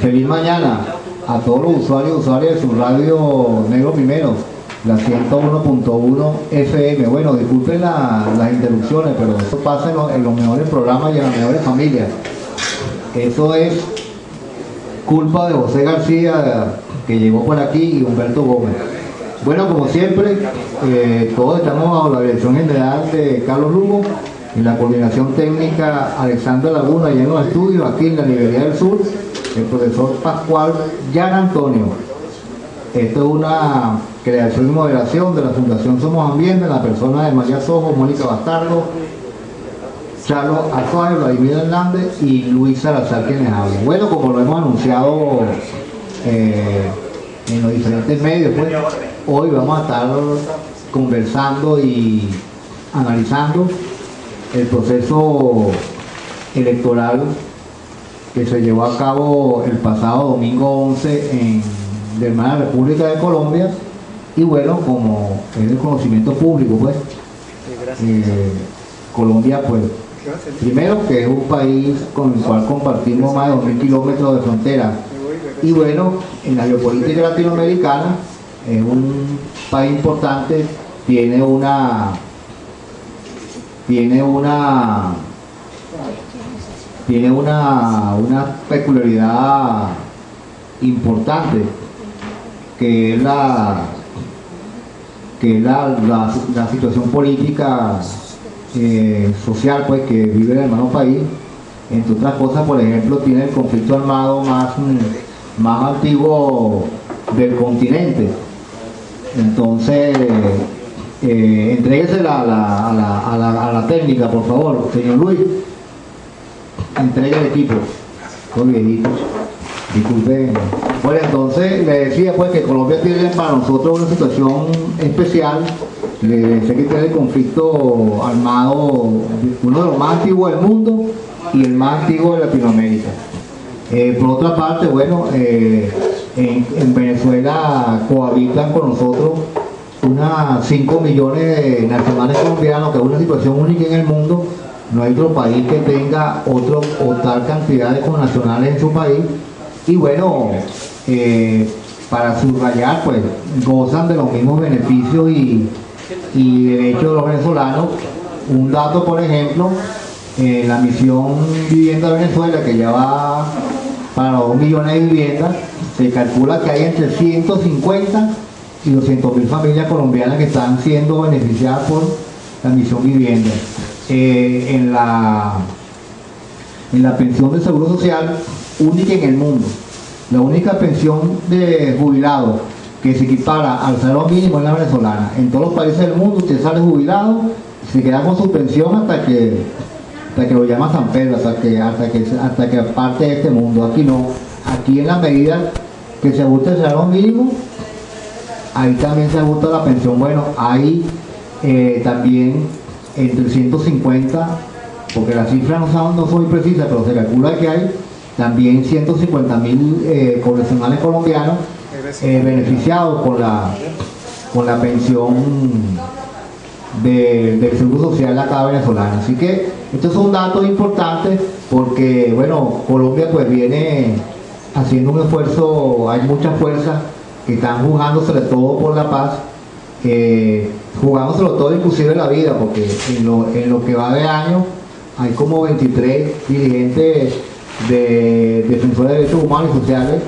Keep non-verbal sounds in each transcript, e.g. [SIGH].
feliz mañana a todos los usuarios y usuarias de su radio Negro Primero, la 101.1 FM. Bueno, disculpen las interrupciones, pero eso pasa en los, en mejores programas y en las mejores familias. Eso es culpa de José García, que llegó por aquí, y Humberto Gómez. Bueno, como siempre, eh, todos estamos bajo la dirección general de Carlos Lugo y la coordinación técnica Alexandra Laguna y en los estudios, aquí en la Librería del Sur, el profesor Pascual Yan Antonio. Esto es una creación y moderación de la Fundación Somos Ambiente, en la persona de María Sojo, Mónica Bastardo, Charlos Azuay, Vladimir Hernández y Luis Salazar quienes hablan. Bueno, como lo hemos anunciado eh, en los diferentes medios, pues, hoy vamos a estar conversando y analizando el proceso electoral que se llevó a cabo el pasado domingo 11 en la hermana República de Colombia. Y bueno, como es el conocimiento público, pues, eh, Colombia, pues, primero que es un país con el cual compartimos más de 2.000 kilómetros de frontera. Y bueno, en la geopolítica latinoamericana es un país importante, tiene una tiene una tiene una, una peculiaridad importante que es la que es la, la, situación política eh, social pues que vive el hermano país entre otras cosas por ejemplo tiene el conflicto armado más más antiguo del continente entonces eh, la, a, la, a, la, técnica, por favor, señor Luis. Entregue el equipo. Con Disculpe. Bueno, entonces le decía pues que Colombia tiene para nosotros una situación especial. Le sé que tiene el conflicto armado, uno de los más antiguos del mundo y el más antiguo de Latinoamérica. Eh, por otra parte, bueno, eh, en Venezuela cohabitan con nosotros unas 5 millones de nacionales colombianos, que es una situación única en el mundo. No hay otro país que tenga otro o tal cantidad de connacionales en su país. Y bueno, eh, para subrayar, pues gozan de los mismos beneficios y, derechos de los venezolanos. Un dato, por ejemplo, eh, la misión Vivienda Venezuela, que ya va para los 2 millones de viviendas, se calcula que hay entre 150 y 200.000 familias colombianas que están siendo beneficiadas por la misión vivienda. En, la, en la pensión de seguro social única en el mundo, la única pensión de jubilado que se equipara al salario mínimo es la venezolana. En todos los países del mundo usted sale jubilado, se queda con su pensión hasta que hasta que lo llama San Pedro, hasta que, hasta que, hasta que parte de este mundo. Aquí no. Aquí en la medida que se ajuste el salario mínimo, ahí también se ajusta la pensión. Bueno, hay eh, también entre 150, porque la cifra no, no soy precisa, pero se calcula que hay también 150 mil eh, colombianos eh, beneficiados con la, con la pensión del Seguro Social acá venezolana. Así que estos son datos importantes porque, bueno, Colombia pues viene haciendo un esfuerzo, hay mucha fuerza que están jugando sobre todo por la paz, eh, jugando sobre todo inclusive la vida, porque en lo, que va de año hay como 23 dirigentes de defensores de derechos humanos y sociales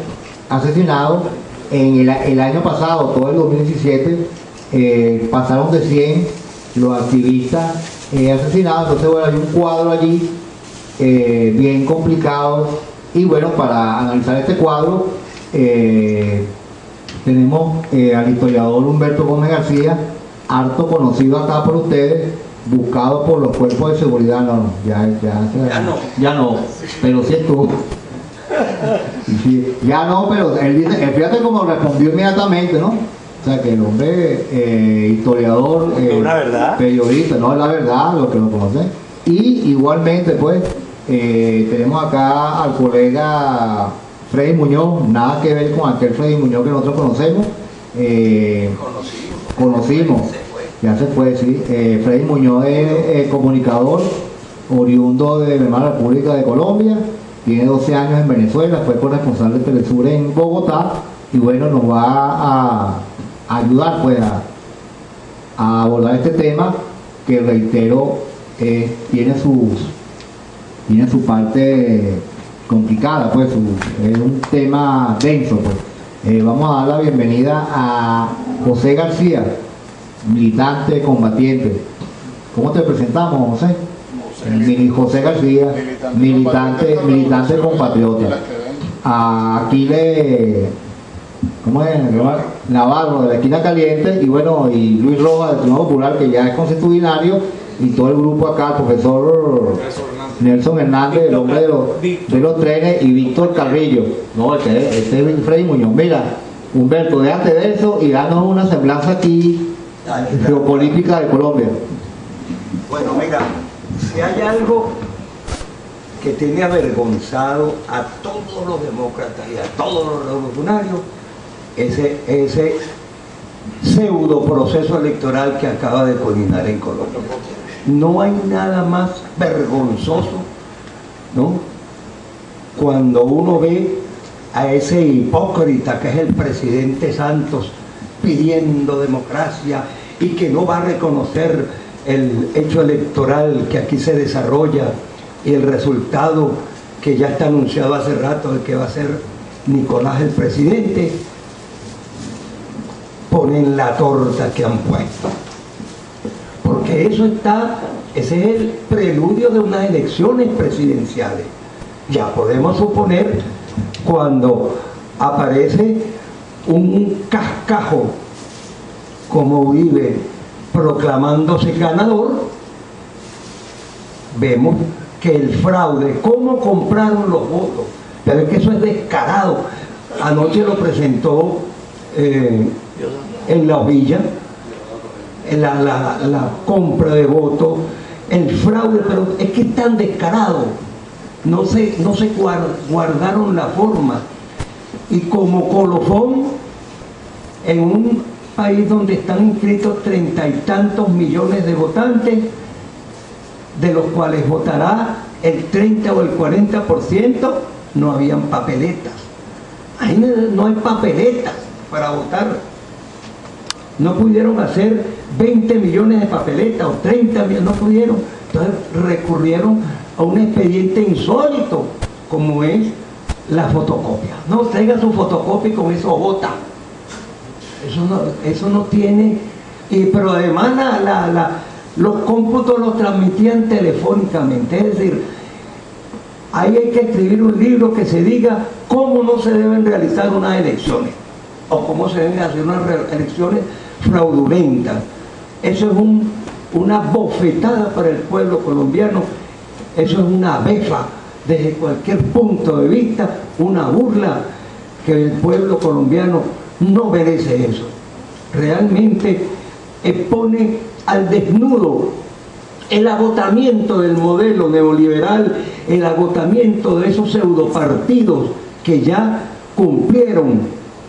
asesinados. En el, año pasado, todo el 2017, eh, pasaron de 100 los activistas eh, asesinados, entonces bueno, hay un cuadro allí bien complicado y bueno, para analizar este cuadro, tenemos eh, al historiador Humberto Gómez García, harto conocido acá por ustedes, buscado por los cuerpos de seguridad. No, ya, ya, no. Ya no, pero sí estuvo. ya no, pero él dice, eh, fíjate cómo respondió inmediatamente, ¿no? O sea, que el hombre eh, historiador, periodista, no es la verdad, lo que lo conocen. Y igualmente, pues, tenemos acá al colega Freddy Muñoz, nada que ver con aquel Freddy Muñoz que nosotros conocemos. Eh, conocimos, ya se puede decir. Eh, Freddy Muñoz es comunicador, oriundo de la República de Colombia. tiene 12 años en Venezuela, fue corresponsal de Telesur en Bogotá y bueno, nos va a, ayudar pues a, abordar este tema que reitero eh, tiene sus tiene su parte complicada pues es un tema denso pues eh, vamos a dar la bienvenida a José García militante combatiente ¿cómo te presentamos José? José García, militante, militante compatriota. Aquí le, ¿cómo es? Navarro de la esquina caliente y bueno, y Luis Rojas del Tribunal Popular que ya es constitucionario y todo el grupo acá, el profesor Nelson Hernández, el hombre de los, de los trenes y Víctor Carrillo. No, este, este es Freddy Muñoz. Mira, Humberto, déjate de eso y danos una semblanza aquí geopolítica de Colombia. Bueno, mira, si hay algo que tiene avergonzado a todos los demócratas y a todos los revolucionarios, ese, ese pseudo proceso electoral que acaba de culminar en Colombia. No hay nada más vergonzoso, ¿no? Cuando uno ve a ese hipócrita que es el presidente Santos pidiendo democracia y que no va a reconocer el hecho electoral que aquí se desarrolla y el resultado que ya está anunciado hace rato de que va a ser Nicolás el presidente, ponen la torta que han puesto. Porque eso está, ese es el preludio de unas elecciones presidenciales. Ya podemos suponer cuando aparece un cascajo como Uribe proclamándose ganador, vemos que el fraude, cómo compraron los votos, pero es que eso es descarado. Anoche lo presentó eh, en la ovilla, la, la, compra de votos, el fraude, pero es que es tan descarado, no se, no se guardaron la forma. Y como colofón, en un país donde están inscritos treinta y tantos millones de votantes, de los cuales votará el 30 o el 40%, no habían papeletas. Ahí no hay papeletas para votar. No pudieron hacer 20 millones de papeletas o 30 millones, no pudieron. Entonces recurrieron a un expediente insólito, como es la fotocopia. No, traiga su fotocopia y con eso vota. Eso no, eso no tiene... Y, pero además los cómputos los transmitían telefónicamente. Es decir, ahí hay que escribir un libro que se diga cómo no se deben realizar unas elecciones o cómo se deben hacer unas elecciones fraudulentas. Eso es una bofetada para el pueblo colombiano, eso es una befa desde cualquier punto de vista, una burla que el pueblo colombiano no merece eso. Realmente expone al desnudo el agotamiento del modelo neoliberal, el agotamiento de esos pseudopartidos que ya cumplieron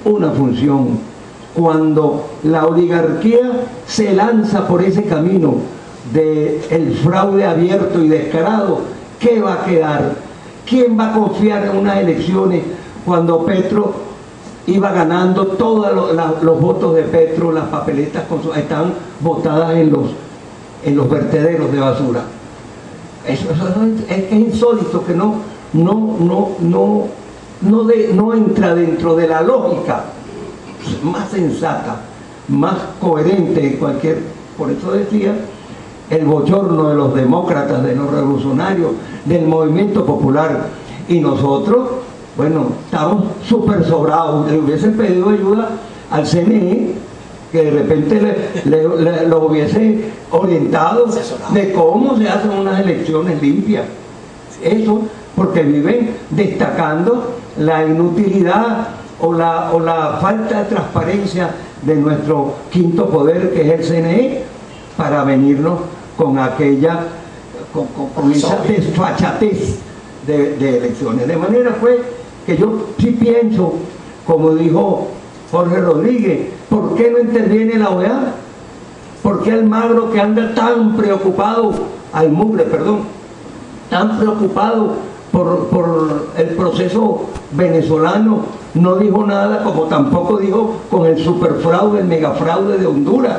una función. Cuando la oligarquía se lanza por ese camino del el fraude abierto y descarado, ¿qué va a quedar? ¿Quién va a confiar en unas elecciones cuando Petro iba ganando todos los, votos de Petro, las papeletas están votadas en los, en los vertederos de basura. Eso, es, insólito que no, no, no, no, no, no entra dentro de la lógica más sensata, más coherente de cualquier, por eso decía, el bochorno de los demócratas, de los revolucionarios, del movimiento popular. Y nosotros bueno, estamos súper sobrados. Le hubiesen pedido ayuda al CNE que de repente le, lo hubiese orientado de cómo se hacen unas elecciones limpias. Eso porque viven destacando la inutilidad o la, o la falta de transparencia de nuestro quinto poder que es el CNE para venirnos con aquella con, esa desfachatez de, de elecciones. De manera pues que yo sí pienso, como dijo Jorge Rodríguez, ¿por qué no interviene la OEA? ¿Por qué magro que anda tan preocupado, al mugre, perdón, tan preocupado por, por el proceso venezolano, no dijo nada, como tampoco dijo con el superfraude, el megafraude de Honduras.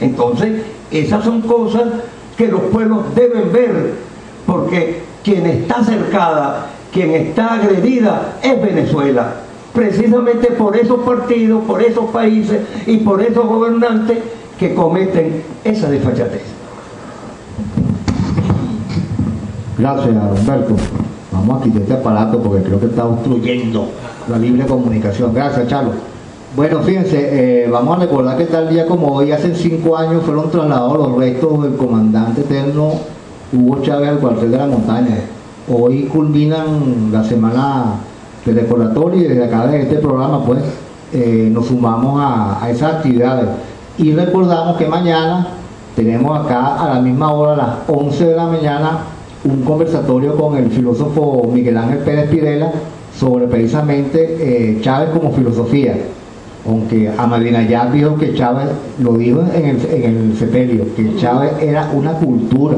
Entonces, esas son cosas que los pueblos deben ver, porque quien está cercada, quien está agredida es Venezuela. Precisamente por esos partidos, por esos países y por esos gobernantes que cometen esa desfachatez. Gracias, Humberto. Vamos a quitar este aparato porque creo que está obstruyendo la libre comunicación. Gracias, Charlo. Bueno, fíjense, eh, vamos a recordar que tal día como hoy, hace cinco años, fueron trasladados los restos del comandante eterno Hugo Chávez al cuartel de la montaña. Hoy culminan la semana de recordatorio y desde acá de este programa, pues, eh, nos sumamos a, esas actividades. Y recordamos que mañana tenemos acá a la misma hora, las 11 de la mañana, un conversatorio con el filósofo Miguel Ángel Pérez Pirela sobre precisamente eh, Chávez como filosofía. Aunque ya dijo que Chávez, lo dijo en el, en el sepelio, que Chávez era una cultura.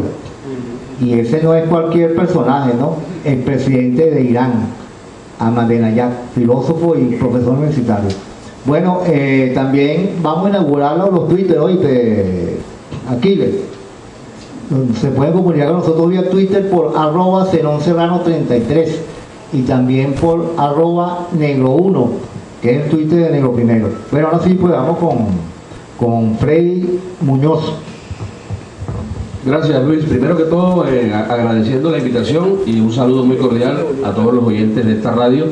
Y ese no es cualquier personaje, ¿no? El presidente de Irán, Ahmadinejad, filósofo y profesor universitario. Bueno, eh, también vamos a inaugurar los Twitter hoy de Aquiles se pueden comunicar con nosotros vía Twitter por arroba 33 y también por arroba negro 1, que es el Twitter de negro primero. Bueno, ahora sí, pues vamos con, con Freddy Muñoz. Gracias Luis. Primero que todo, eh, agradeciendo la invitación y un saludo muy cordial a todos los oyentes de esta radio,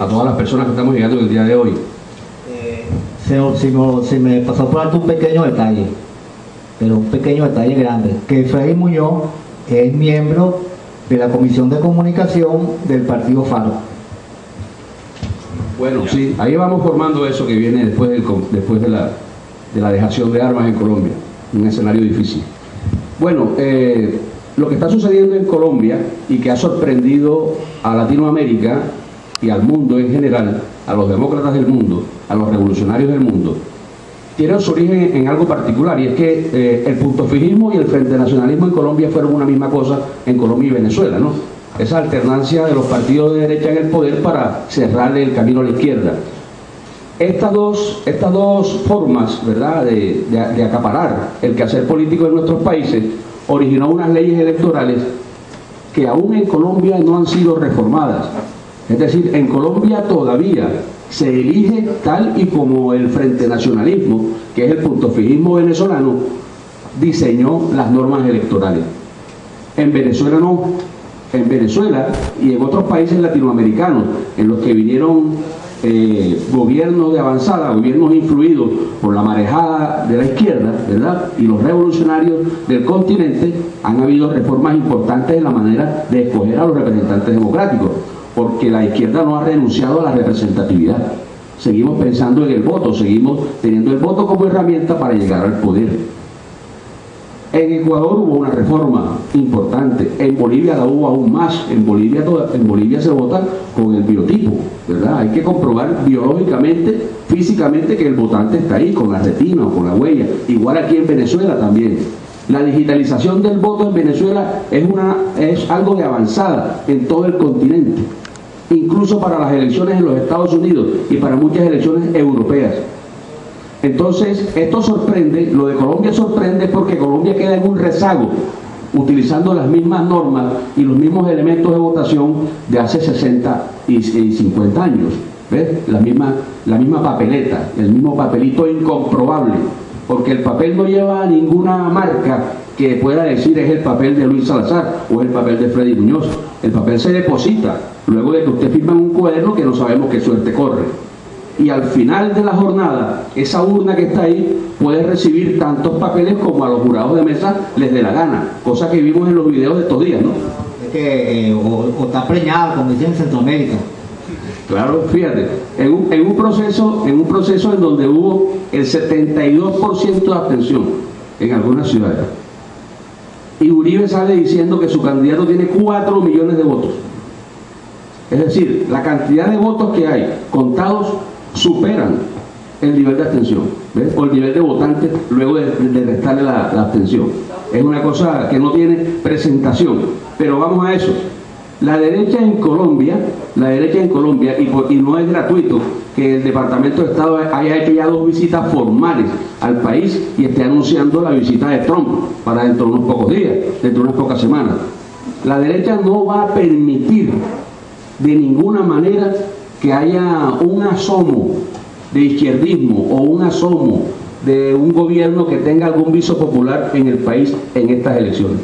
a todas las personas que estamos llegando el día de hoy. Eh, si, si me pasó por alto un pequeño detalle pero un pequeño detalle grande, que Freddy Muñoz es miembro de la Comisión de Comunicación del Partido Faro. Bueno, sí, ahí vamos formando eso que viene después, después de, la, de la dejación de armas en Colombia, un escenario difícil. Bueno, eh, lo que está sucediendo en Colombia y que ha sorprendido a Latinoamérica y al mundo en general, a los demócratas del mundo, a los revolucionarios del mundo, tiene su origen en algo particular y es que eh, el punto fijismo y el frente nacionalismo en Colombia fueron una misma cosa en Colombia y Venezuela, ¿no? Esa alternancia de los partidos de derecha en el poder para cerrarle el camino a la izquierda. Estas dos, estas dos formas ¿verdad? De, de acaparar el quehacer político de nuestros países originó unas leyes electorales que aún en Colombia no han sido reformadas. Es decir, en Colombia todavía se elige tal y como el Frente Nacionalismo, que es el punto fijismo venezolano, diseñó las normas electorales. En Venezuela no. En Venezuela y en otros países latinoamericanos, en los que vinieron eh, gobiernos de avanzada, gobiernos influidos por la marejada de la izquierda, ¿verdad? Y los revolucionarios del continente, han habido reformas importantes en la manera de escoger a los representantes democráticos porque la izquierda no ha renunciado a la representatividad. Seguimos pensando en el voto, seguimos teniendo el voto como herramienta para llegar al poder. En Ecuador hubo una reforma importante, en Bolivia la hubo aún más, en Bolivia, en Bolivia se vota con el biotipo, ¿verdad? Hay que comprobar biológicamente, físicamente que el votante está ahí, con la retina o con la huella, igual aquí en Venezuela también. La digitalización del voto en Venezuela es, una, es algo de avanzada en todo el continente incluso para las elecciones en los Estados Unidos y para muchas elecciones europeas. Entonces, esto sorprende, lo de Colombia sorprende porque Colombia queda en un rezago, utilizando las mismas normas y los mismos elementos de votación de hace 60 y 50 años. ¿Ves? La misma, la misma papeleta, el mismo papelito incomprobable, porque el papel no lleva ninguna marca que pueda decir es el papel de Luis Salazar o el papel de Freddy Muñoz. El papel se deposita luego de que usted firma un cuaderno que no sabemos qué suerte corre. Y al final de la jornada, esa urna que está ahí puede recibir tantos papeles como a los jurados de mesa les dé la gana, cosa que vimos en los videos de estos días, ¿no? Es que eh, o, está preñado, como dicen en Centroamérica. Claro, fíjate, en un, en un, proceso, en un proceso en donde hubo el 72% de abstención en algunas ciudades. Y Uribe sale diciendo que su candidato tiene 4 millones de votos. Es decir, la cantidad de votos que hay contados superan el nivel de abstención, o el nivel de votantes luego de, restarle la, abstención. Es una cosa que no tiene presentación, pero vamos a eso. La derecha en Colombia, la derecha en Colombia, y, y no es gratuito que el Departamento de Estado haya hecho ya dos visitas formales al país y esté anunciando la visita de Trump para dentro de unos pocos días, dentro de unas pocas semanas. La derecha no va a permitir de ninguna manera que haya un asomo de izquierdismo o un asomo de un gobierno que tenga algún viso popular en el país en estas elecciones.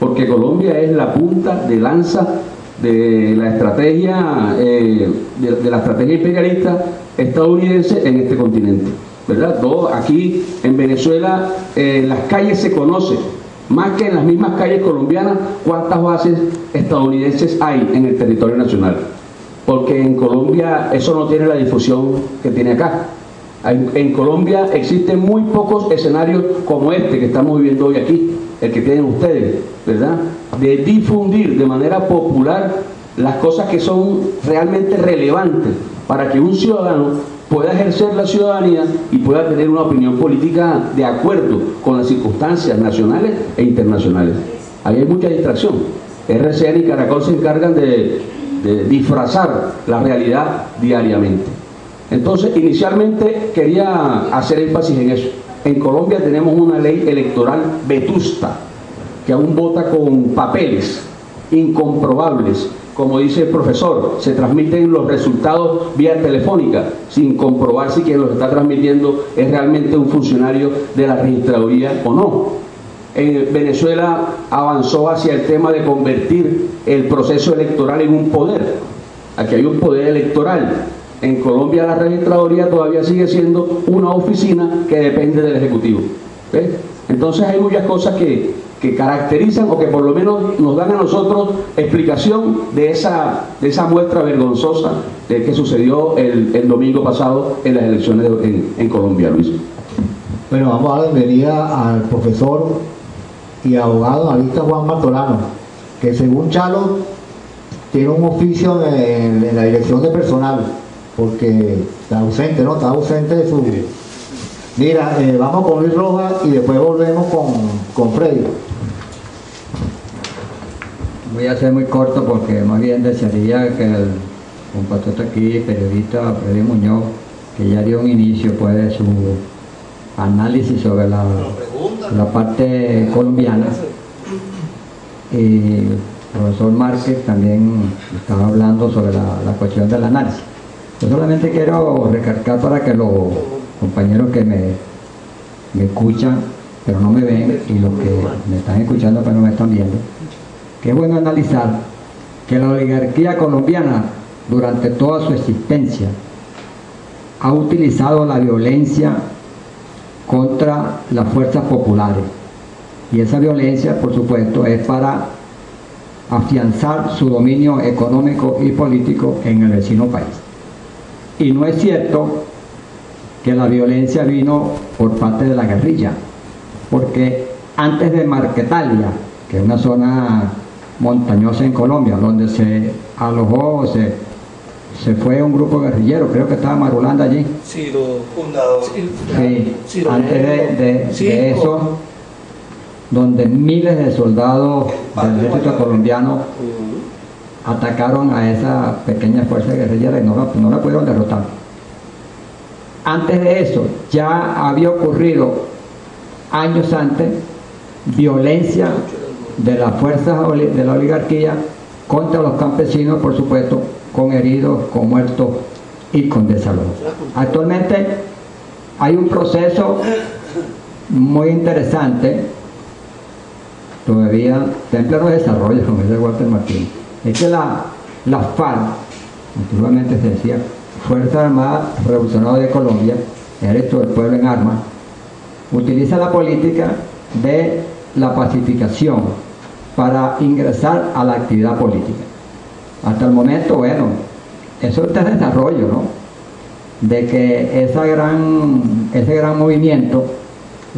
Porque Colombia es la punta de lanza de la estrategia eh, de, la estrategia imperialista estadounidense en este continente. ¿verdad? Todo aquí en Venezuela en las calles se conoce, más que en las mismas calles colombianas, cuántas bases estadounidenses hay en el territorio nacional. Porque en Colombia eso no tiene la difusión que tiene acá. En Colombia existen muy pocos escenarios como este que estamos viviendo hoy aquí, el que tienen ustedes, ¿verdad? De difundir de manera popular las cosas que son realmente relevantes para que un ciudadano pueda ejercer la ciudadanía y pueda tener una opinión política de acuerdo con las circunstancias nacionales e internacionales. Ahí hay mucha distracción. RCN y Caracol se encargan de, de disfrazar la realidad diariamente. Entonces, inicialmente quería hacer énfasis en eso. En Colombia tenemos una ley electoral vetusta, que aún vota con papeles incomprobables. Como dice el profesor, se transmiten los resultados vía telefónica, sin comprobar si quien los está transmitiendo es realmente un funcionario de la registraduría o no. En Venezuela avanzó hacia el tema de convertir el proceso electoral en un poder. Aquí hay un poder electoral, en Colombia la registraduría todavía sigue siendo una oficina que depende del Ejecutivo. Entonces hay muchas cosas que, caracterizan o que por lo menos nos dan a nosotros explicación de esa, de esa muestra vergonzosa de que sucedió el, domingo pasado en las elecciones en, Colombia, Luis. Bueno, vamos a dar la bienvenida al profesor y abogado analista Juan Martolano, que según Chalo tiene un oficio en la dirección de personal porque está ausente, ¿no? Está ausente de su... Mira, eh, vamos con Luis Rojas y después volvemos con, con Freddy. Voy a ser muy corto porque más bien desearía que el compatriota aquí, periodista Freddy Muñoz, que ya dio un inicio pues de su análisis sobre la, la parte colombiana. Y el profesor Márquez también estaba hablando sobre la, la cuestión del análisis. Yo solamente quiero recalcar para que los compañeros que me, escuchan, pero no me ven, y los que me están escuchando pero no me están viendo, que es bueno analizar que la oligarquía colombiana durante toda su existencia ha utilizado la violencia contra las fuerzas populares. Y esa violencia, por supuesto, es para afianzar su dominio económico y político en el vecino país. Y no es cierto que la violencia vino por parte de la guerrilla, porque antes de Marquetalia, que es una zona montañosa en Colombia, donde se alojó, se, se fue un grupo guerrillero, creo que estaba Marulanda allí. Sí, los fundadores. Sí, antes de, eso, donde miles de soldados del ejército colombiano atacaron a esa pequeña fuerza guerrillera y no la, no la pudieron derrotar. Antes de eso, ya había ocurrido años antes violencia de las fuerzas de la oligarquía contra los campesinos, por supuesto, con heridos, con muertos y con desalojo. Actualmente hay un proceso muy interesante, todavía está en pleno desarrollo, como dice Walter Martín, es que la, la FARC, antiguamente se decía Fuerza Armada Revolucionaria de Colombia, Ejército del Pueblo en Armas, utiliza la política de la pacificación para ingresar a la actividad política. Hasta el momento, bueno, eso está en desarrollo, ¿no? De que esa gran, ese gran movimiento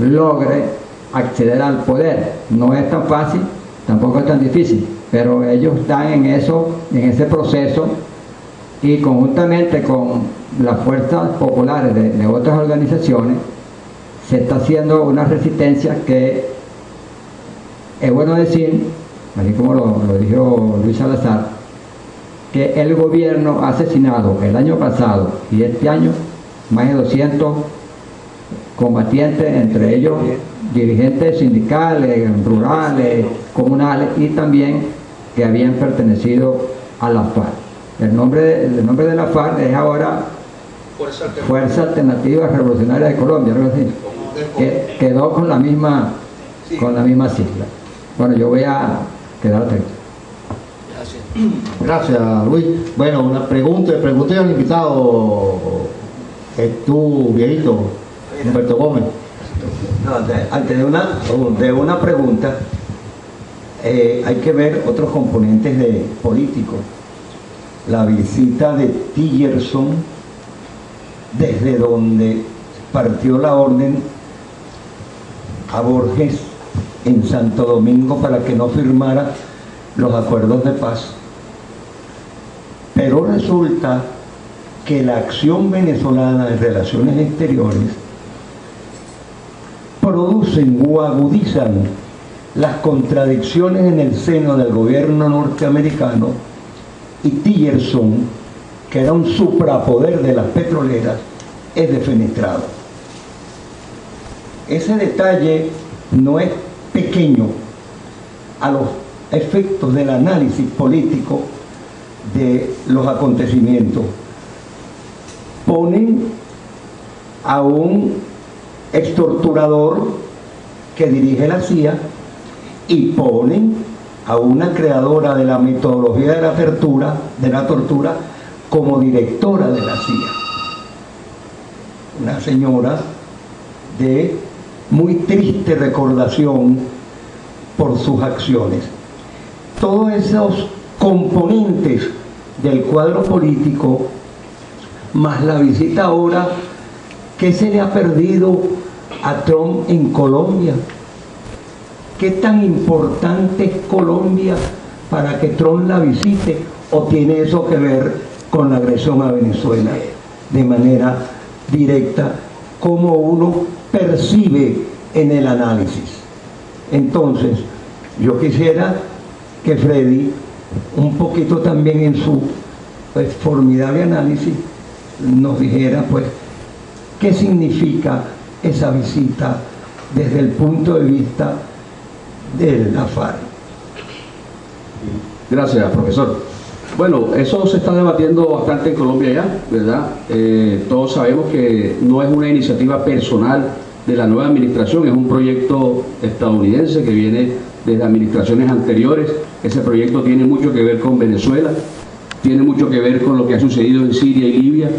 logre acceder al poder. No es tan fácil, tampoco es tan difícil pero ellos están en eso, en ese proceso y conjuntamente con las fuerzas populares de, otras organizaciones se está haciendo una resistencia que es bueno decir, así como lo, dijo Luis Salazar, que el gobierno ha asesinado el año pasado y este año más de 200 combatientes, entre ellos dirigentes sindicales, rurales, comunales y también que habían pertenecido a la FARC. El nombre de, el nombre de la FARC es ahora Fuerza Alternativa Revolucionaria de Colombia, algo así. Que quedó con la misma con la misma sigla. Bueno, yo voy a quedar atento. Gracias, Luis. Bueno, una pregunta, pregunté al invitado, eh, tú, viejito, Humberto Gómez. De- antes de una, de una pregunta, eh, hay que ver otros componentes de políticos. La visita de Tillerson, desde donde partió la orden a Borges en Santo Domingo para que no firmara los acuerdos de paz. Pero resulta que la acción venezolana de relaciones exteriores producen o agudizan las contradicciones en el seno del gobierno norteamericano y Tillerson, que era un suprapoder de las petroleras, es defenestrado. Ese detalle no es pequeño a los efectos del análisis político de los acontecimientos. Ponen a un extorturador que dirige la CIA y ponen a una creadora de la metodología de la tortura, de la tortura como directora de la CIA. Una señora de muy triste recordación por sus acciones. Todos esos componentes del cuadro político, más la visita ahora, ¿qué se le ha perdido a Trump en Colombia? ¿Qué tan importante es Colombia para que Trump la visite? ¿O tiene eso que ver con la agresión a Venezuela de manera directa, como uno percibe en el análisis? Entonces, yo quisiera que Freddy, un poquito también en su pues, formidable análisis, nos dijera pues qué significa esa visita desde el punto de vista de la FARC. Gracias, profesor. Bueno, eso se está debatiendo bastante en Colombia ya, ¿verdad? Eh, todos sabemos que no es una iniciativa personal de la nueva administración, es un proyecto estadounidense que viene desde administraciones anteriores. Ese proyecto tiene mucho que ver con Venezuela, tiene mucho que ver con lo que ha sucedido en Siria y Libia.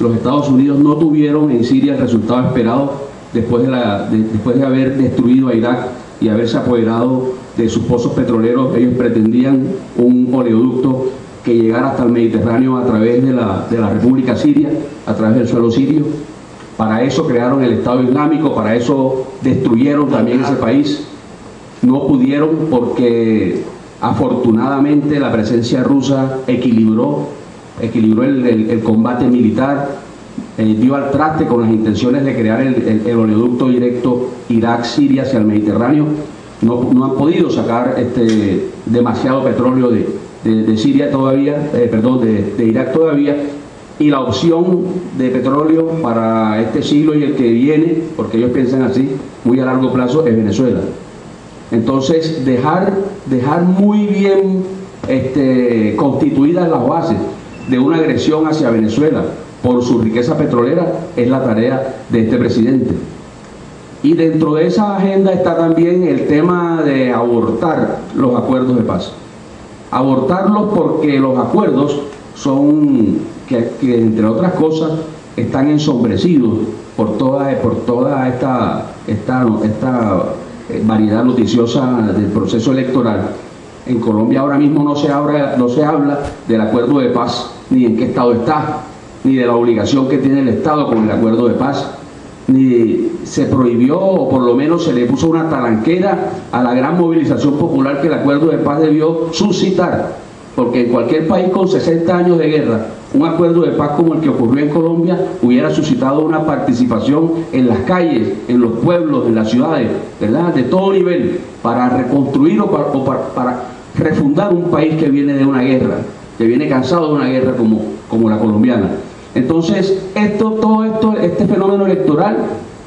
Los Estados Unidos no tuvieron en Siria el resultado esperado después de, después de haber destruido a Irak y haberse apoderado de sus pozos petroleros. Ellos pretendían un oleoducto que llegara hasta el Mediterráneo a través de la, de la República Siria, a través del suelo sirio. Para eso crearon el Estado Islámico, para eso destruyeron también ese país. No pudieron porque afortunadamente la presencia rusa equilibró, equilibró el, combate militar, eh, dio al traste con las intenciones de crear el, oleoducto directo Irak-Siria hacia el Mediterráneo. No, han podido sacar este, demasiado petróleo de, Siria todavía, eh, perdón, de, de Irak todavía. Y la opción de petróleo para este siglo y el que viene, porque ellos piensan así, muy a largo plazo, es Venezuela. Entonces, dejar, dejar muy bien este, constituidas las bases de una agresión hacia Venezuela por su riqueza petrolera es la tarea de este presidente. Y dentro de esa agenda está también el tema de abortar los acuerdos de paz. Abortarlos porque los acuerdos son, que, entre otras cosas, están ensombrecidos por toda, por toda esta, esta, esta eh, variedad noticiosa del proceso electoral. En Colombia ahora mismo no se, habla, no se habla del acuerdo de paz, ni en qué estado está, ni de la obligación que tiene el Estado con el acuerdo de paz, ni se prohibió o por lo menos se le puso una talanquera a la gran movilización popular que el acuerdo de paz debió suscitar, porque en cualquier país con 60 años de guerra, un acuerdo de paz como el que ocurrió en Colombia hubiera suscitado una participación en las calles, en los pueblos, en las ciudades, ¿verdad? De todo nivel, para reconstruir o para, o para- para refundar un país que viene de una guerra. que viene cansado de una guerra como, como la colombiana. Entonces, esto, todo esto, este fenómeno electoral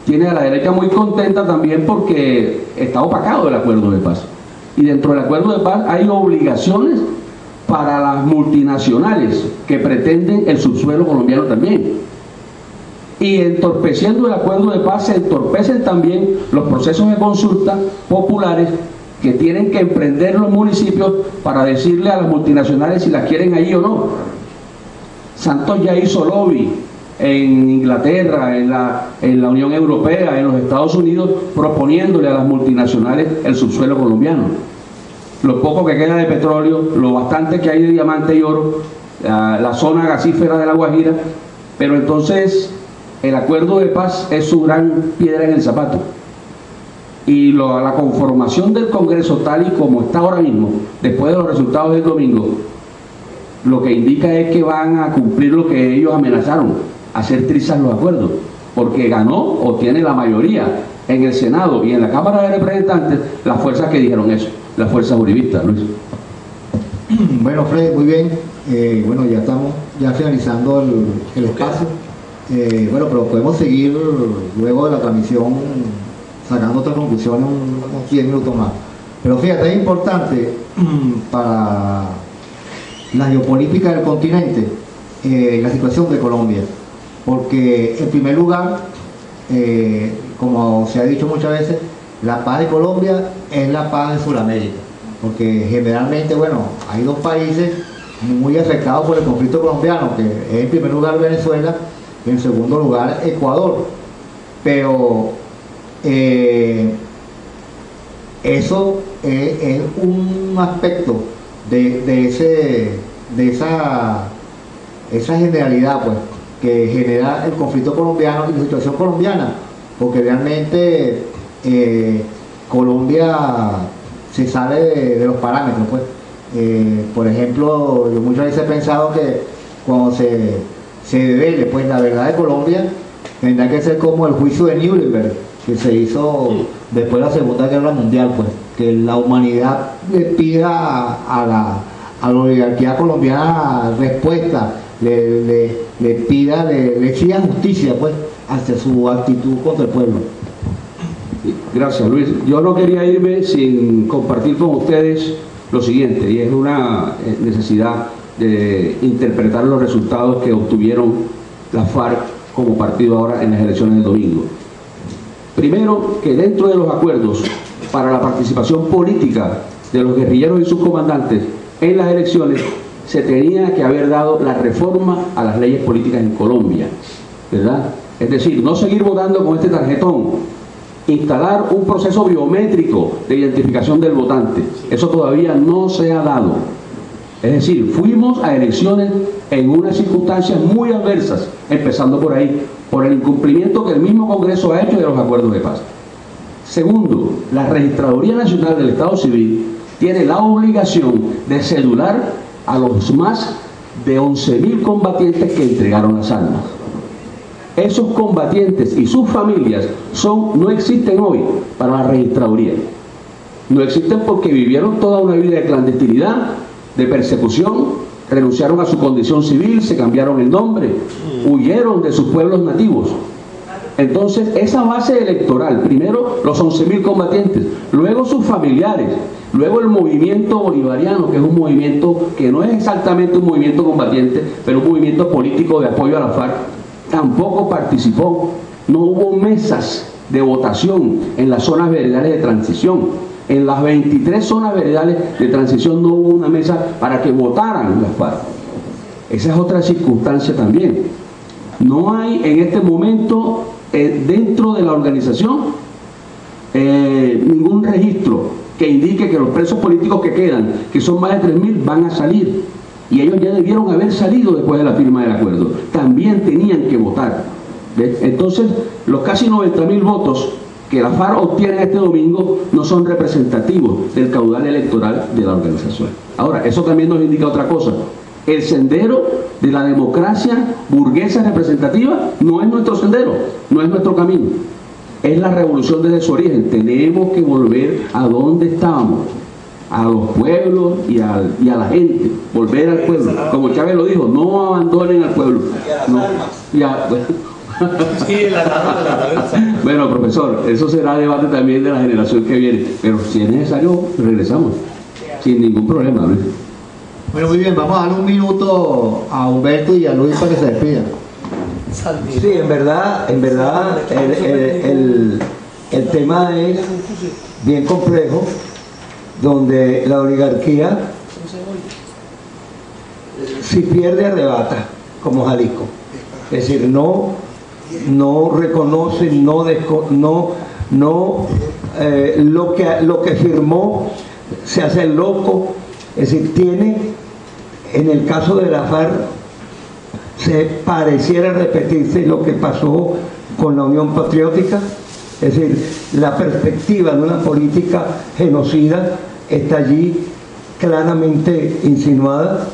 tiene a la derecha muy contenta también porque está opacado el acuerdo de paz. Y dentro del acuerdo de paz hay obligaciones para las multinacionales que pretenden el subsuelo colombiano también. Y entorpeciendo el acuerdo de paz se entorpecen también los procesos de consulta populares que tienen que emprender los municipios para decirle a las multinacionales si las quieren allí o no. Santos ya hizo lobby en Inglaterra, en la, Unión Europea, en los Estados Unidos, proponiéndole a las multinacionales el subsuelo colombiano. Lo poco que queda de petróleo, lo bastante que hay de diamante y oro, la zona gasífera de la Guajira, pero entonces el acuerdo de paz es su gran piedra en el zapato. Y lo, la conformación del Congreso tal y como está ahora mismo, después de los resultados del domingo, lo que indica es que van a cumplir lo que ellos amenazaron, hacer trizas los acuerdos, porque ganó o tiene la mayoría en el Senado y en la Cámara de Representantes las fuerzas que dijeron eso, las fuerzas juristas, Luis. [CLEARS THROAT] Bueno, Fred, muy bien. Eh, bueno, ya estamos ya finalizando el, el espacio. Eh, bueno, pero podemos seguir luego de la transmisión sacando otras conclusiones unos 10 minutos más. Pero fíjate, es importante [CLEARS THROAT] para la geopolítica del continente eh, la situación de Colombia. Porque en primer lugar, eh, como se ha dicho muchas veces, la paz de Colombia es la paz de Sudamérica. Porque generalmente, bueno, hay dos países muy afectados por el conflicto colombiano, que es en primer lugar Venezuela y en segundo lugar Ecuador. Pero eh, eso es, un aspecto de, ese, de esa, esa generalidad pues, que genera el conflicto colombiano y la situación colombiana, porque realmente eh, Colombia se sale de, los parámetros. Pues. Eh, por ejemplo, yo muchas veces he pensado que cuando se, se devele pues, la verdad de Colombia, tendrá que ser como el juicio de Nuremberg, que se hizo después de la Segunda Guerra Mundial, pues, que la humanidad le pida a, la, a la oligarquía colombiana respuesta, le, le, le pida, le, le exija justicia, pues, hacia su actitud contra el pueblo. Gracias, Luis. Yo no quería irme sin compartir con ustedes lo siguiente, y es una necesidad de interpretar los resultados que obtuvieron la FARC como partido ahora en las elecciones del domingo. Primero, que dentro de los acuerdos para la participación política de los guerrilleros y sus comandantes en las elecciones, se tenía que haber dado la reforma a las leyes políticas en Colombia, ¿verdad? Es decir, no seguir votando con este tarjetón, instalar un proceso biométrico de identificación del votante. Eso todavía no se ha dado. Es decir, fuimos a elecciones en unas circunstancias muy adversas, empezando por ahí, por el incumplimiento que el mismo Congreso ha hecho de los acuerdos de paz. Segundo, la Registraduría Nacional del Estado Civil tiene la obligación de cedular a los más de 11.000 combatientes que entregaron las armas. Esos combatientes y sus familias son, no existen hoy para la registraduría. No existen porque vivieron toda una vida de clandestinidad, de persecución, renunciaron a su condición civil, se cambiaron el nombre, huyeron de sus pueblos nativos. Entonces, esa base electoral, primero los 11.000 combatientes, luego sus familiares, luego el movimiento bolivariano, que es un movimiento que no es exactamente un movimiento combatiente, pero un movimiento político de apoyo a la FARC, tampoco participó. No hubo mesas de votación en las zonas veredales de transición. En las 23 zonas veredales de transición no hubo una mesa para que votaran las FARC. Esa es otra circunstancia también. No hay en este momento eh, dentro de la organización eh, ningún registro que indique que los presos políticos que quedan, que son más de 3.000, van a salir. Y ellos ya debieron haber salido después de la firma del acuerdo. También tenían que votar. Entonces, los casi 90.000 votos que la FARC obtiene este domingo no son representativos del caudal electoral de la organización. Ahora, eso también nos indica otra cosa. El sendero de la democracia burguesa representativa no es nuestro sendero, no es nuestro camino. Es la revolución desde su origen. Tenemos que volver a donde estábamos. a los pueblos y, a la gente, volver al pueblo. Como Chávez lo dijo, no abandonen al pueblo. No. almas. Y a- Sí, la rama de la tabla. bueno, profesor, eso será debate también de la generación que viene, pero si es necesario, regresamos, sin ningún problema. ¿no? Bueno, muy bien, vamos a darle un minuto a Humberto y a Luis para que se despidan. Sí, en verdad, en verdad, el, el- el- el tema es bien complejo, donde la oligarquía, si pierde, arrebata, como Jalisco. Es decir, no, no reconoce, no, no, no eh, lo, que, lo que firmó, se hace loco. Es decir, tiene, en el caso de la FARC, se pareciera repetirse lo que pasó con la Unión Patriótica, es decir, la perspectiva de una política genocida está allí claramente insinuada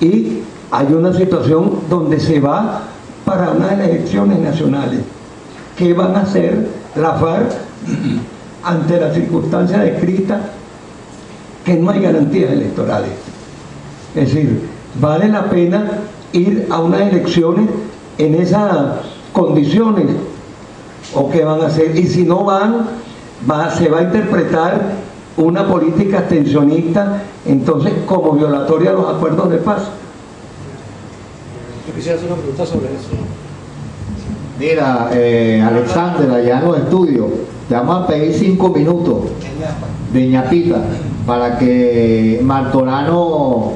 y hay una situación donde se va para unas elecciones nacionales. ¿Qué van a hacer la FARC [CLEARS THROAT] ante la circunstancia descrita que no hay garantías electorales? Es decir, vale la pena ir a unas elecciones en esas condiciones o qué van a hacer. Y si no van, va- se va a interpretar una política abstencionista, entonces como violatoria a los acuerdos de paz. Yo quisiera hacer una pregunta sobre eso. Mira, eh, Alexander, allá en los estudios, te vamos a pedir cinco minutos de ñapita para que Martorano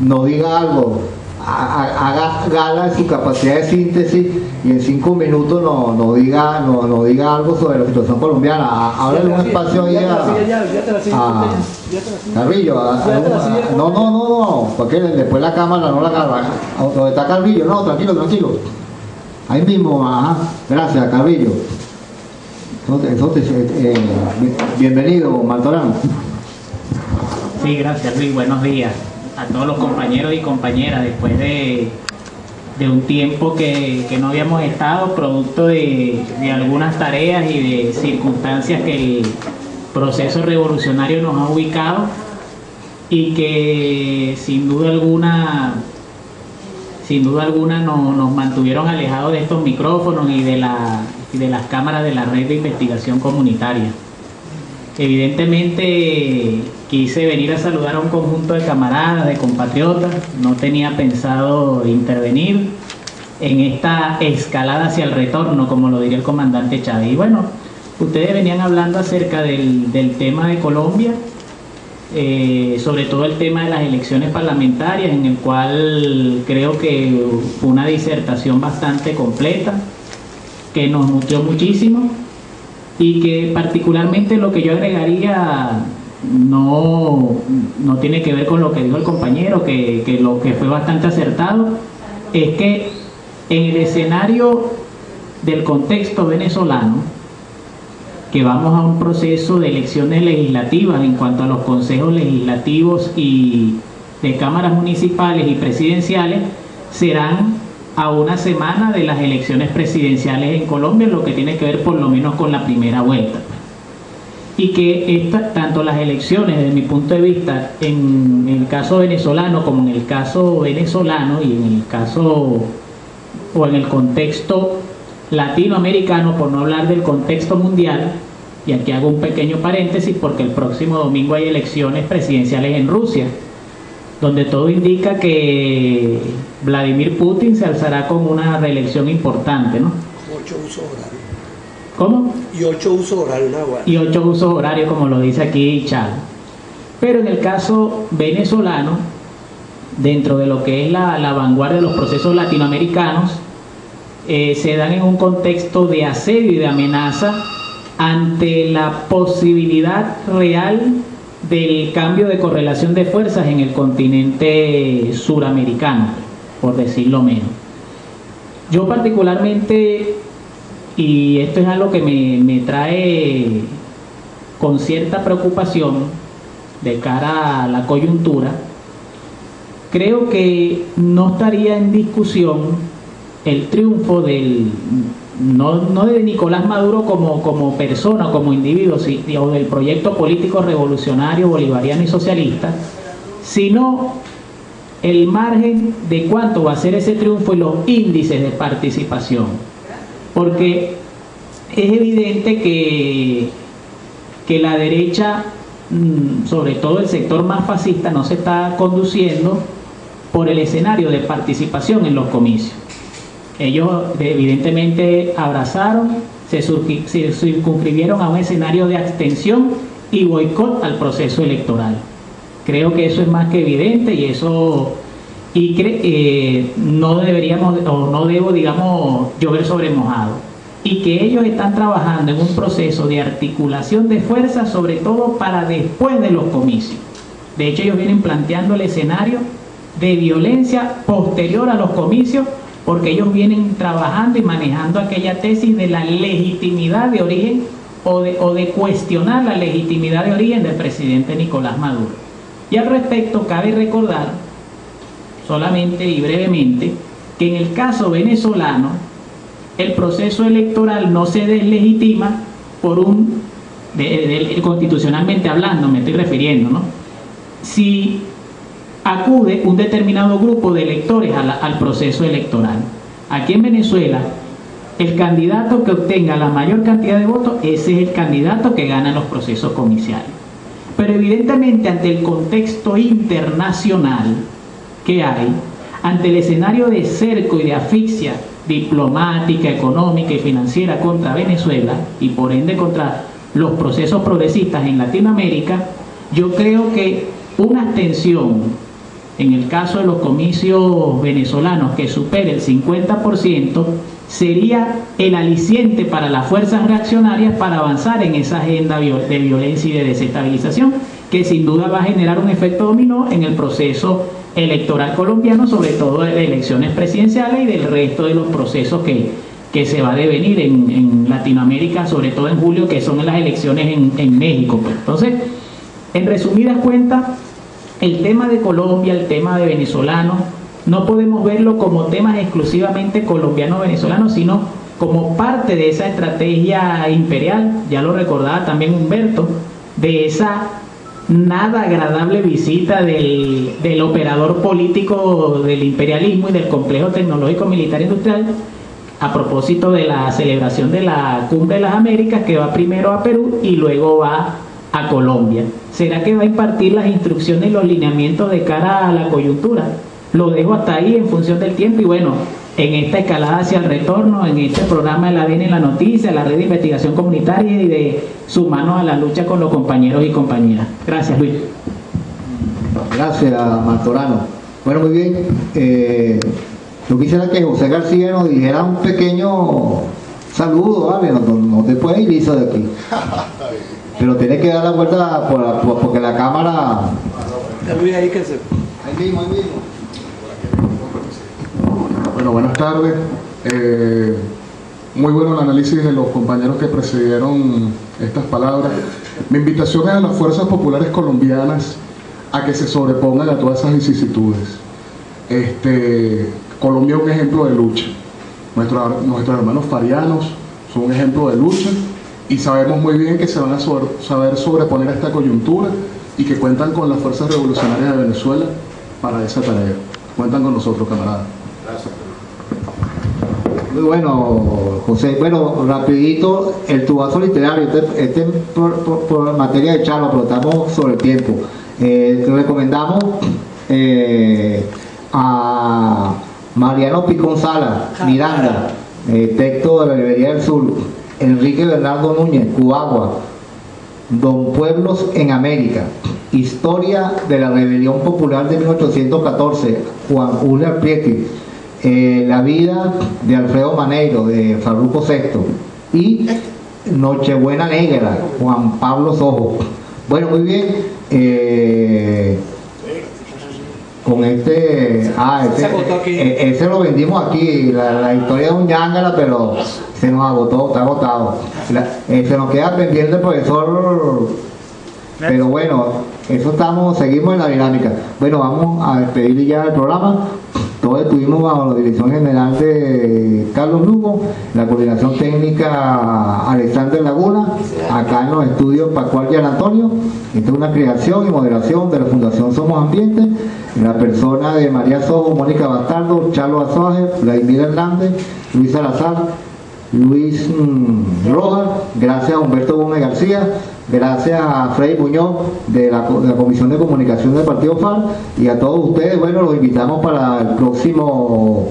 nos diga algo, haga gala de su capacidad de síntesis y en cinco minutos nos, nos diga, nos, nos diga algo sobre la situación colombiana. Ábrele un espacio ahí a, a Carrillo. a- a un- no, no, no, no, porque después la cámara no la agarra. Donde está Carrillo, no, tranquilo, tranquilo. Ahí mismo, ajá. Gracias, Carrillo. Entonces, entonces, eh, eh, bienvenido, Martorano. Sí, gracias Luis, buenos días a todos los compañeros y compañeras después de, de un tiempo que, que no habíamos estado, producto de, de algunas tareas y de circunstancias que el proceso revolucionario nos ha ubicado y que sin duda alguna sin duda alguna no- nos mantuvieron alejados de estos micrófonos y de, la, y de las cámaras de la red de investigación comunitaria. Evidentemente quise venir a saludar a un conjunto de camaradas, de compatriotas, no tenía pensado intervenir en esta escalada hacia el retorno, como lo diría el comandante Chávez. Y bueno, ustedes venían hablando acerca del, tema de Colombia, eh, sobre todo el tema de las elecciones parlamentarias, en el cual creo que fue una disertación bastante completa, que nos nutrió muchísimo y que particularmente lo que yo agregaría no, no tiene que ver con lo que dijo el compañero, que, que lo que fue bastante acertado, es que en el escenario del contexto venezolano, que vamos a un proceso de elecciones legislativas en cuanto a los consejos legislativos y de cámaras municipales y presidenciales, serán a una semana de las elecciones presidenciales en Colombia, lo que tiene que ver por lo menos con la primera vuelta. Y que esta- tanto las elecciones, desde mi punto de vista, en el caso venezolano como en el caso venezolano y en el caso o en el contexto latinoamericano, por no hablar del contexto mundial, y aquí hago un pequeño paréntesis porque el próximo domingo hay elecciones presidenciales en Rusia, donde todo indica que Vladimir Putin se alzará con una reelección importante, ¿no? Ocho usos horarios. ¿Cómo? Y ocho usos horarios, guardia. y ocho usos horarios, como lo dice aquí Chad. Pero en el caso venezolano, dentro de lo que es la, la vanguardia de los procesos latinoamericanos, eh, se dan en un contexto de asedio y de amenaza ante la posibilidad real del cambio de correlación de fuerzas en el continente suramericano, por decirlo menos. Yo particularmente, y esto es algo que me, me trae con cierta preocupación de cara a la coyuntura, creo que no estaría en discusión el triunfo del no, no de Nicolás Maduro como, como persona, como individuo, si- o del proyecto político revolucionario, bolivariano y socialista, sino el margen de cuánto va a ser ese triunfo y los índices de participación. Porque es evidente que, que la derecha, mm, sobre todo el sector más fascista, no se está conduciendo por el escenario de participación en los comicios. Ellos evidentemente abrazaron, se, circunscribieron a un escenario de abstención y boicot al proceso electoral. Creo que eso es más que evidente y eso y eh, no deberíamos o no debo, digamos, llover sobre mojado. Y que ellos están trabajando en un proceso de articulación de fuerzas, sobre todo para después de los comicios. De hecho, ellos vienen planteando el escenario de violencia posterior a los comicios, porque ellos vienen trabajando y manejando aquella tesis de la legitimidad de origen o de, cuestionar la legitimidad de origen del presidente Nicolás Maduro. Y al respecto, cabe recordar, solamente y brevemente, que en el caso venezolano, el proceso electoral no se deslegitima por un, constitucionalmente hablando, me estoy refiriendo, ¿no? Si acude un determinado grupo de electores al proceso electoral. Aquí en Venezuela, el candidato que obtenga la mayor cantidad de votos, ese es el candidato que gana los procesos comiciales. Pero evidentemente ante el contexto internacional que hay, ante el escenario de cerco y de asfixia diplomática, económica y financiera contra Venezuela y por ende contra los procesos progresistas en Latinoamérica, yo creo que una abstención en el caso de los comicios venezolanos que supere el 50%, sería el aliciente para las fuerzas reaccionarias para avanzar en esa agenda de violencia y de desestabilización, que sin duda va a generar un efecto dominó en el proceso electoral colombiano, sobre todo de elecciones presidenciales y del resto de los procesos que, que se va a devenir en, Latinoamérica, sobre todo en julio, que son las elecciones en, en México. pues. Entonces, en resumidas cuentas, el tema de Colombia, el tema de venezolanos, no podemos verlo como temas exclusivamente colombiano-venezolanos, sino como parte de esa estrategia imperial, ya lo recordaba también Humberto, de esa nada agradable visita del, operador político del imperialismo y del complejo tecnológico militar industrial a propósito de la celebración de la Cumbre de las Américas que va primero a Perú y luego va a Colombia. ¿Será que va a impartir las instrucciones y los lineamientos de cara a la coyuntura? Lo dejo hasta ahí en función del tiempo y bueno, en esta escalada hacia el retorno, en este programa de la ADN en la noticia, la red de investigación comunitaria y de sumarnos a la lucha con los compañeros y compañeras. Gracias Luis. Gracias, Martorano. Bueno, muy bien. Eh, yo quisiera que José García nos dijera un pequeño saludo, ¿vale? No, no- no te puedes ir de aquí. [LAUGHS] Pero tienes que dar la vuelta por la- por- porque la cámara... Está Luis ahí que se. Ahí mismo, ahí mismo. Bueno, buenas tardes. Eh, muy bueno el análisis de los compañeros que precedieron estas palabras. Mi invitación es a las fuerzas populares colombianas a que se sobrepongan a todas esas vicisitudes. Este, Colombia es un ejemplo de lucha. Nuestros, nuestros hermanos farianos son un ejemplo de lucha y sabemos muy bien que se van a sobre- saber sobreponer a esta coyuntura y que cuentan con las fuerzas revolucionarias de Venezuela para esa tarea. Cuentan con nosotros, camaradas. Muy bueno, José. Bueno, rapidito, el tubazo literario, este, este por, por- por materia de charla, pero estamos sobre el tiempo. Eh, te recomendamos eh, a Mariano Picón Sala, Miranda, eh, texto de la Librería del Sur, Enrique Bernardo Núñez, Cubagua, Don Pueblos en América, Historia de la Rebelión Popular de 1814, Juan Uller Prieti, eh, La vida de Alfredo Maneiro, de Farruco VI, y Nochebuena Negra, Juan Pablo Sojo. Bueno, muy bien. eh, con este, ah, este, eh, ese lo vendimos aquí, la, la historia de un Yángara, pero se nos agotó, está agotado. La- eh, se nos queda pendiente el profesor, pero bueno, eso estamos, seguimos en la dinámica. Bueno, vamos a despedir ya el programa. Todos estuvimos bajo la dirección general de Carlos Lugo, la coordinación técnica Alexander Laguna, acá en los estudios Pascual y Antonio. Esta es una creación y moderación de la Fundación Somos Ambiente, la persona de María Sojo, Mónica Bastardo, Charlo Azuaje, Vladimir Hernández, Luis Salazar, Luis mm, Rojas, gracias a Humberto Gómez García, gracias a Freddy Muñoz de la, de la Comisión de Comunicación del Partido FAR y a todos ustedes, bueno, los invitamos para el próximo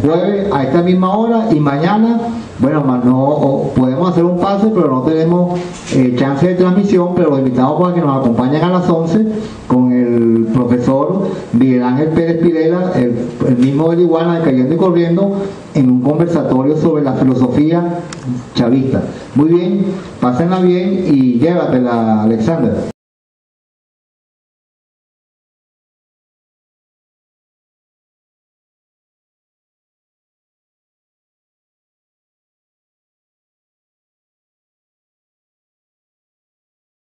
jueves a esta misma hora y mañana, bueno, no podemos hacer un pase, pero no tenemos eh, chance de transmisión, pero los invitamos para que nos acompañen a las 11 con el profesor Miguel Ángel Pérez Pirela, el, el mismo del Iguana de Cayendo y Corriendo, en un conversatorio sobre la filosofía chavista. Muy bien, pásenla bien y llévatela, Alexander.